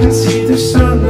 I can see the sun.